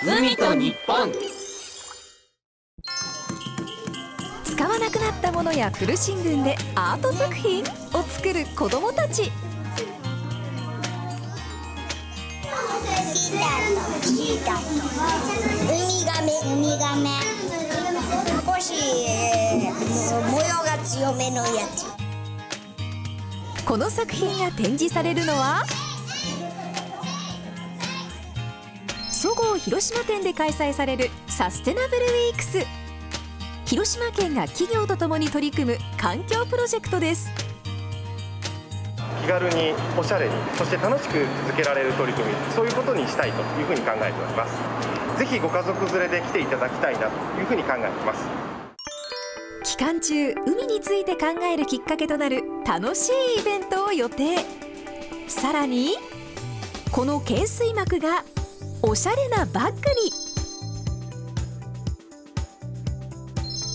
海と日本。使わなくなったものや古新聞でアート作品を作る子どもたち。シータとシータとウミガメ。ウミガメ。少し、えー、模様が強めのやつ。この作品が展示されるのはそごう広島店で開催されるサステナブルウィークス。広島県が企業とともに取り組む環境プロジェクトです。気軽におしゃれにそして楽しく続けられる取り組みそういうことにしたいというふうに考えております。ぜひご家族連れで来ていただきたいなというふうに考えています。期間中海について考えるきっかけとなる楽しいイベントを予定。さらにこの懸垂幕がおしゃれなバッグに。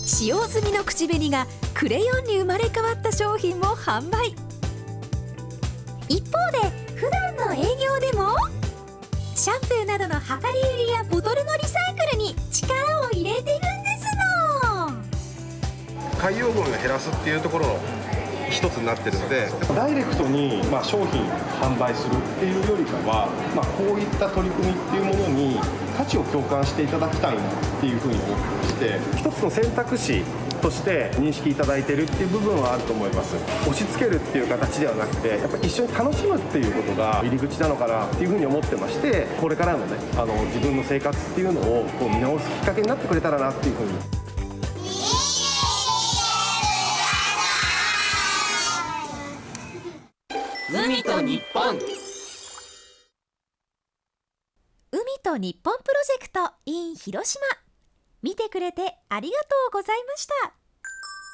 使用済みの口紅がクレヨンに生まれ変わった商品も販売。一方で普段の営業でもシャンプーなどの量り売りやボトルのリサイクルに力を入れているんですの。海洋ゴミを減らすっていうところの一つになってるので。ダイレクトに、まあ、商品販売するっていうよりかは、まあ、こういった取り組みっていうものに価値を共感していただきたいなっていうふうに思ってまして一つの選択肢として認識いただいてるっていう部分はあると思います。押し付けるっていう形ではなくてやっぱ一緒に楽しむっていうことが入り口なのかなっていうふうに思ってましてこれからのねあの自分の生活っていうのをこう見直すきっかけになってくれたらなっていうふうに海と日本。海と日本プロジェクト in 広島。見てくれてありがとうございました。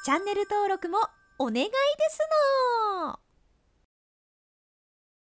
チャンネル登録もお願いですの。